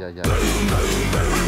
ya, ya, ya.